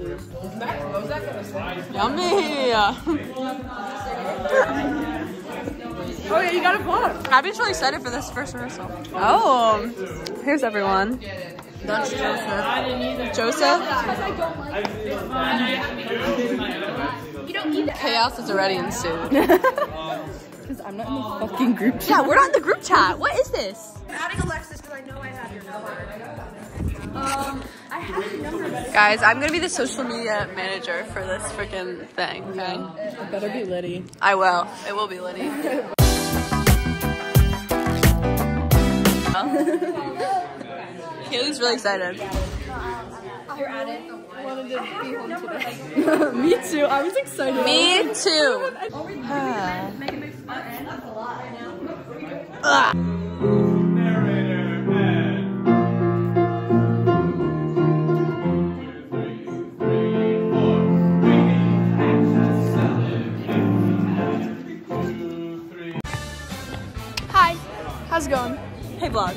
please. Yummy. Oh yeah, you got a vlog. Abby's really excited for this first rehearsal. Oh, um, here's everyone. That's Joseph. Joseph. Chaos has already ensued. Because I'm not in the fucking group chat. yeah, we're not in the group chat. What is this? I'm adding Alexis because I know I have your number. Guys, I'm gonna be the social media manager for this freaking thing, okay? It better be Liddy. I will. It will be Liddy. Kaylee's really excited. You're added. Me too. I was excited. Me too. Ah. Ugh. Vlog.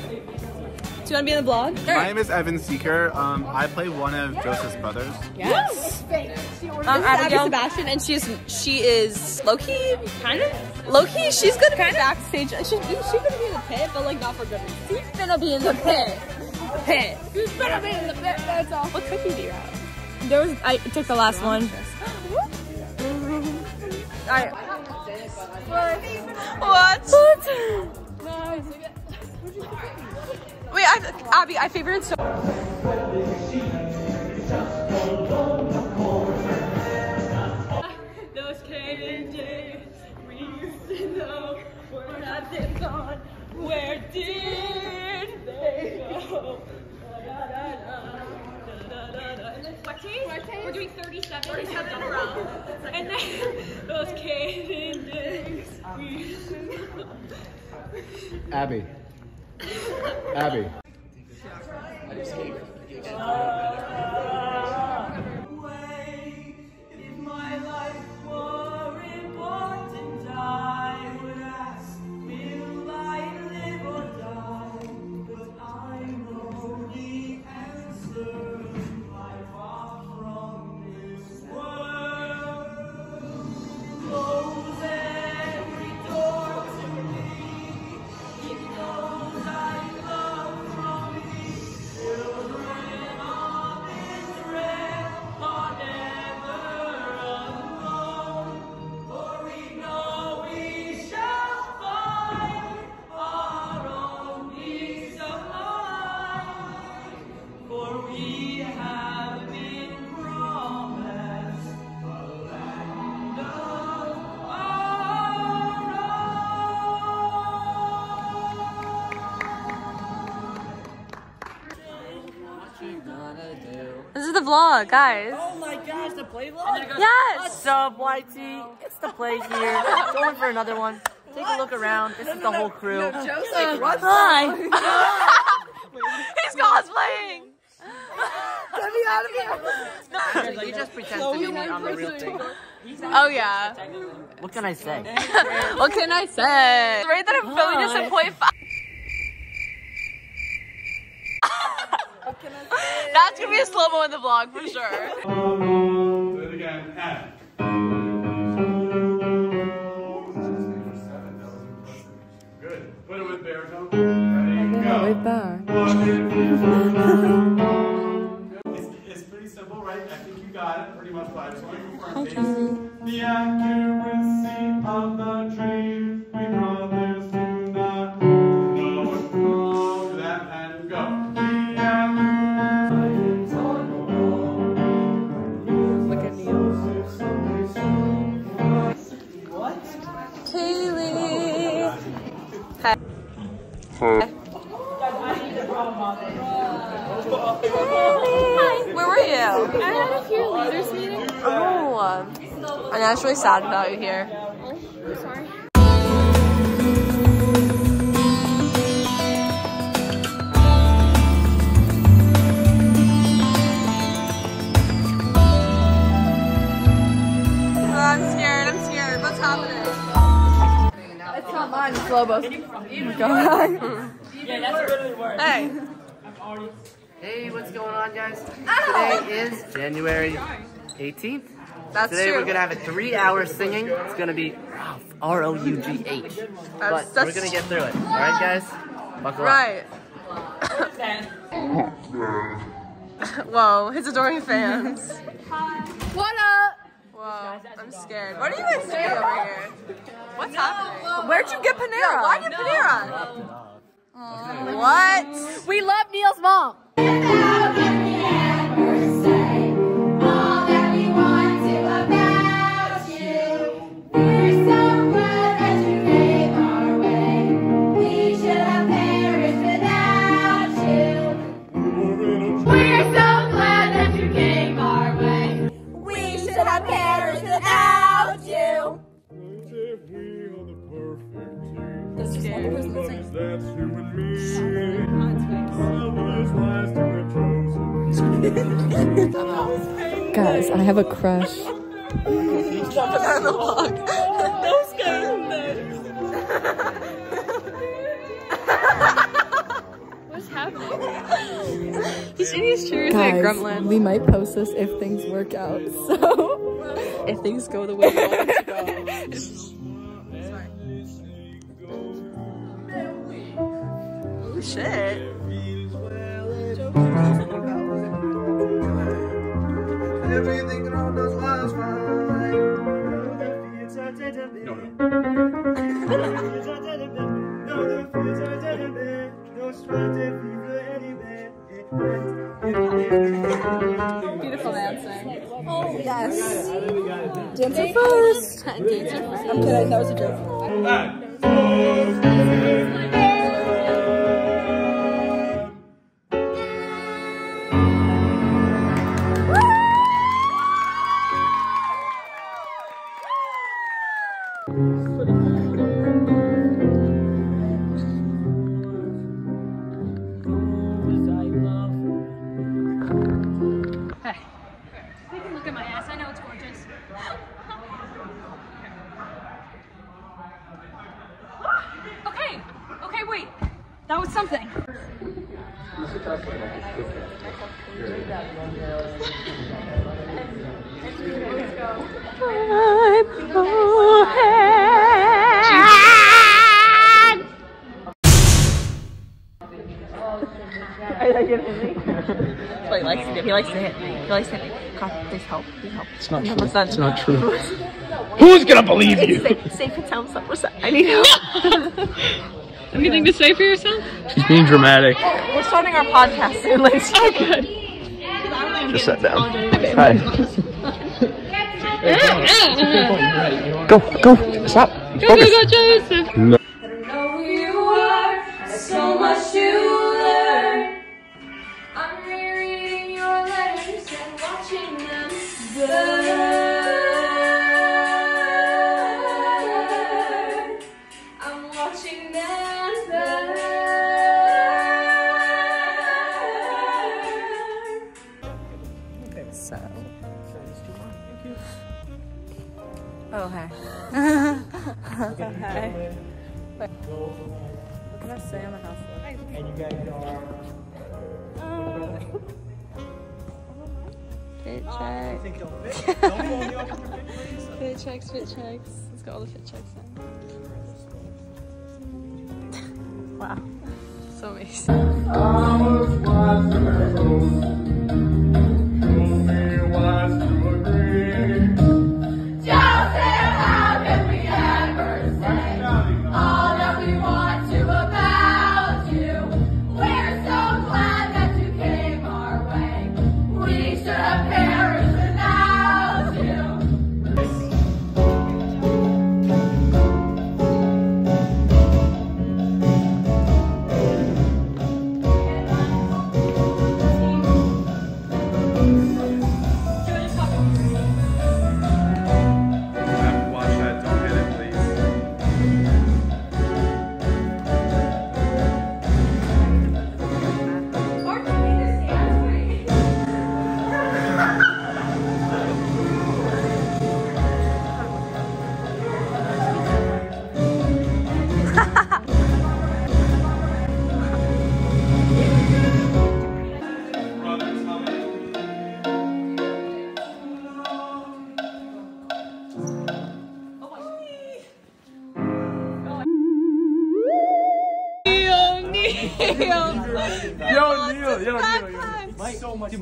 Do you want to be in the vlog? My name is Evan Seeker. Um, I play one of Joseph's brothers. Yes. Um, Abigail Sebastian, and she is she is low key, kind of low key. She's gonna be backstage. She's she's gonna be in the pit, but like not for good reason. She's gonna be in the pit. Pit. She's gonna be in the pit. That's all. What cookie do you have? There was. I took the last one. I. What? What? Wait, I, Abby, I favored so. Those Canaan days we used to know were not they gone. Where did they go? What We're doing 37. 37 in a row. And then those Canaan days we used to know. Abby. Abby. The vlog, guys. Oh my gosh, the play vlog. Yes. What's up, YT? It's the play here. Going for another one. Take a look around. This is the whole crew. Joseph, what's Hi. He's cosplaying. You just pretend to be on the real thing. Oh yeah. What can I say? what can I say? Right that I'm feeling just That's gonna be a slow mo in the vlog for sure. Do it again. And. Good. Put it with baritone. Ready? Go. Way back. It's, it's pretty simple, right? I think you got it pretty much, but I just want to confirm. The accuracy Hi. Where were you? I had a cheerleaders meeting. Oh, I'm actually sad about you here. Not mine, it's Lobos. Yeah, that's really worse. Hey. Hey, what's going on, guys? Today is January 18th. That's Today true. we're gonna have a three-hour singing. It's gonna be R O U G H. But we're gonna get through it. All right, guys. Buckle up. Right. Whoa, his adoring fans. What up? Whoa, I'm scared. What are you guys doing over here? What's happening? Where'd you get Panera? Yeah, why get Panera? What? We love Neil's mom. That's you and me. Marvelous lies to a chosen. Guys, I have a crush. What's happening? He's in his shoes like Guys, gremlin. we might post this if things work out. So, if things go the way we want it to shit. Everything around us was fine. Beautiful dancing. Oh yes. Dancer first. I'm kidding. That was a joke. Ah. He likes to do. He likes to hit me. He likes to hit me. God, please help. Please help. It's not true. It's not true. Who's gonna believe you? Safe, safe and sound some. I need help. Anything to say for yourself? She's being dramatic. We're starting our podcast soon, Lacey. Oh, good. Just sat down. Hi. Go, go, stop. Go, go, Focus. go, Joseph. No. What can I say on the house? And you guys are. Fit check. Fit. Please. Fit checks, fit checks. Let's get all the fit checks in. wow. So amazing.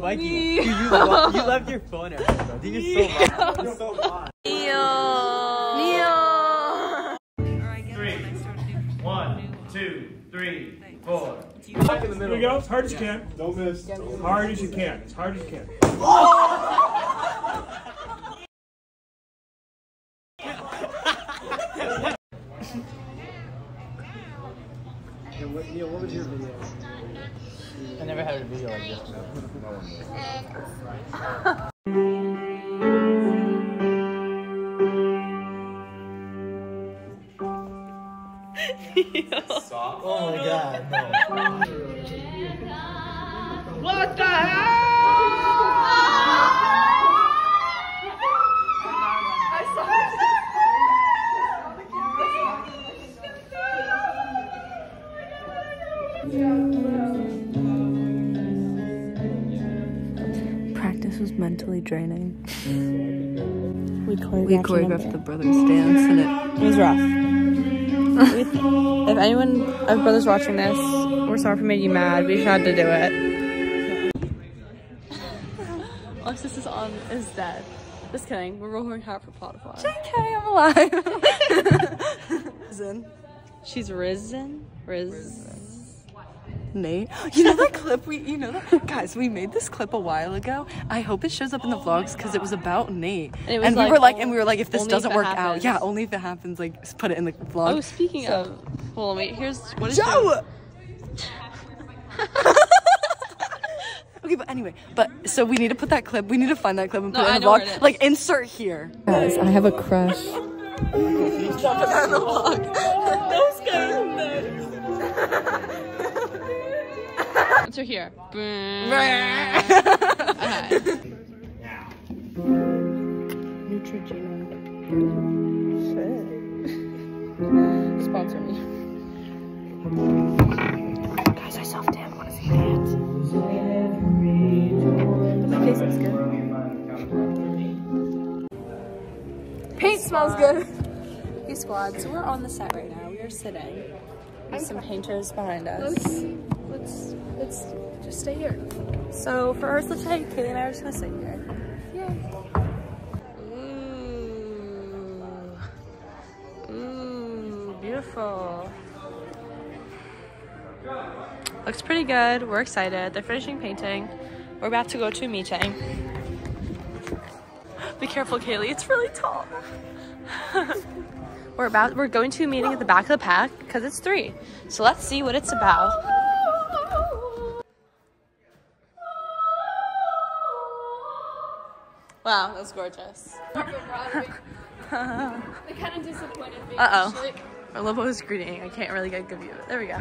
Mike, so much. Dude, Mikey, you, you, left, you left your phone at home, bro. Dude, you're so loud. You're so loud. Three. One, two, three, four. Here we go. As hard as you can. Don't miss. Hard as you can. As hard as you can. Neil, what was your video? I never had a video like this. Oh my god, no. What the hell? Was mentally draining. We choreographed, We choreographed the brothers dance and it It was rough. if anyone of brothers watching this, we're sorry for making you mad. We just had to do it. Alexis is on is dead. Just kidding. We're rolling hard for Spotify. Okay, I'm alive. Risen. She's risen. Riz. Nate. You know that clip we you know that guys, we made this clip a while ago. I hope it shows up in the oh vlogs because it was about Nate. And it was And we were like oh, and we were like if this doesn't it work out. Yeah, only if it happens, like s- put it in the vlog. Oh, speaking of. Hold on, wait. Here's what is Joe! Okay, but anyway, but so we need to put that clip. We need to find that clip and No, put it in the vlog. Like insert here. Guys, I have a crush. Answer here. Sponsor me. Guys, I self tan. Want to see dance? My face looks good. Paint smells good. Hey squad, so we're on the set right now. We are sitting. With some painters behind us. Just stay here. So for ours take, Kaylee and I are just gonna sit here. Ooh. Ooh, beautiful. Looks pretty good. We're excited. They're finishing painting. We're about to go to a meeting. Be careful, Kaylee. It's really tall. we're about we're going to a meeting at the back of the pack because it's three. So let's see what it's about. Wow, that's gorgeous. They're kind of disappointed me. Uh oh. actually. Our Lobo is greeting. I can't really get a good view of it. There we go.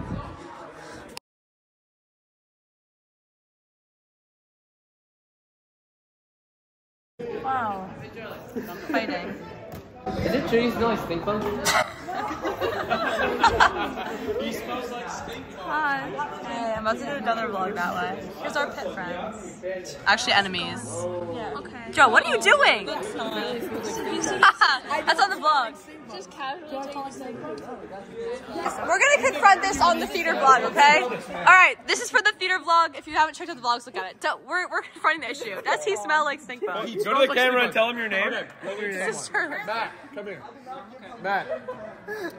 Wow. Fighting. Is it true you smell like stink bug? Hi. Hey, I'm about to do another vlog that way. Here's our pit friends. Actually, enemies. Yeah. Okay. Joe, what are you doing? That's on the vlog. Just casually talking. We're gonna confront this on the theater vlog, okay? All right, this is for the theater vlog. If you haven't checked out the vlogs, look at it. Don't, we're, we're confronting the issue. Does he smell like stink bug? Go to the camera and tell him your name. This is Charlie. Matt, come here. Matt.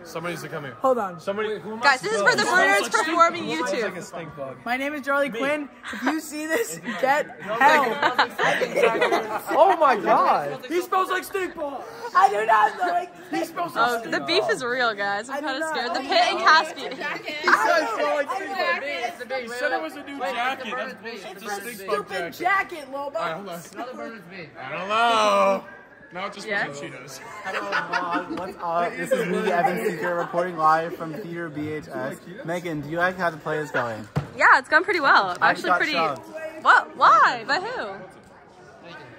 Somebody needs to come here. Hold on. Somebody. Who am I Guys, this is for the Bernards Performing Smells like YouTube. a stink bug. My name is Charlie Quinn. If you see this, get help. Oh my god. He smells like stink bug. I do not know. Like, He smells like Oh, stink the beef is real, guys. I'm kind of not- scared. The pit and Caspian. He said it smelled like stink bug. He said it was a new jacket. That's bullshit. It's a stink bug stupid jacket. jacket, Lobo. Alright, hold on. I don't know. Now it just Yes? smells Cheetos. Hello, what's up? This is me, Evan Seeker, reporting live from Theater BHS. Megan, do you like how the play is going? Yeah, it's gone pretty well. I Actually, pretty. shoved. What? Why? By who?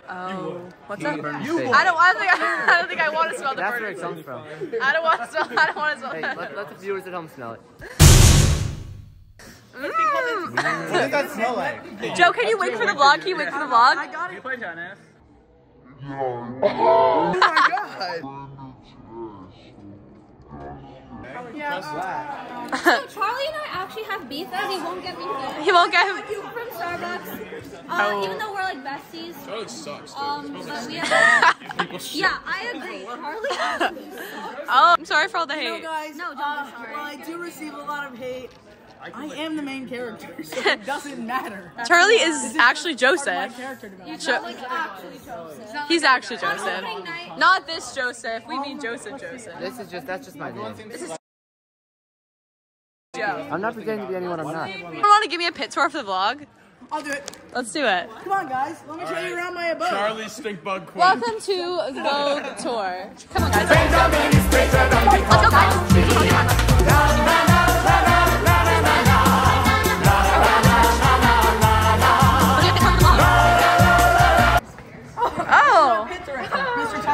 Oh, what's up? I don't. I don't think. I, don't think I want to smell the That's where it comes from. I don't want to smell. I don't want to smell. Hey, let, let the viewers at home smell it. Mm. What does that smell like? Joe, can you wait for the vlog? Can you wait for the vlog? You play tennis? Oh my god! Yeah. So Charlie and I actually have beef because he won't get me food. He won't get him. from Starbucks. Uh, Oh. Even though we're like besties. Charlie sucks, dude. Um, but like we have. Yeah, I agree. Charlie actually sucks. Oh, I'm sorry for all the You know, hate. guys, No, don't uh, be sorry. while I do receive a lot of hate, I am the main character, so it doesn't matter. Charlie is actually Joseph. character. Jo- Like actually Joseph. he's actually Joseph. Not this Joseph. We mean Joseph Joseph. This is just, that's just my name. Joe. I'm not pretending to be anyone I'm not. You want to give me a pit tour for the vlog? I'll do it. Let's do it. Come on, guys. Let me show you around my abode. Charlie stink bug queen. Welcome to Vogue Tour. Come on, guys. Let's go, guys.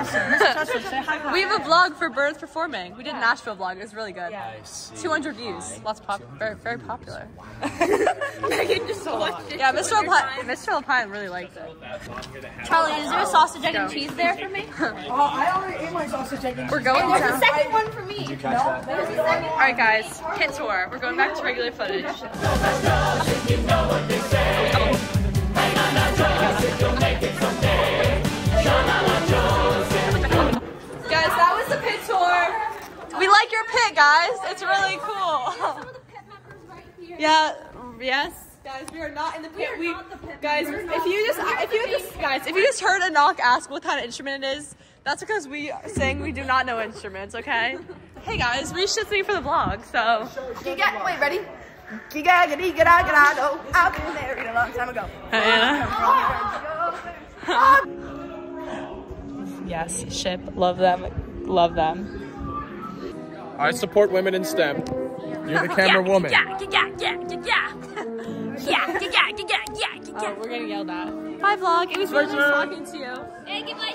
Mr. Tester, Mr. Say hi. we have a vlog for Bernards Performing. We did a Nashville vlog. It was really good. 200 views. Lots pop. Very, very popular. Megan just watched it. Yeah, Mr. Alpine, Mr. Alpine really liked it. Charlie, is there a sausage, egg, and cheese there for me? Oh, I already ate my sausage egg and We're going There's a second one for me. All right, guys. Pit tour. We're going back to regular footage. Guys, We like your pit, guys. It's really cool. Yeah. Yes. Guys, we are not in the pit. We, guys, if you just, if you just, guys, if you just heard a knock ask what kind of instrument it is, that's because we are saying we do not know instruments. Okay. Hey guys, we should sing for the vlog. So. Giga, wait, ready? Giga, giddy, gidda, gidda, go. I've been married a long time ago. Oh, yes, ship. Love them. Love them. I support women in STEM. You're the camera woman. Yeah, yeah, yeah, yeah, yeah, yeah, yeah, yeah, yeah, yeah, Oh, we're getting yelled at. Bye, vlog. It was really nice talking to you. Thank you, my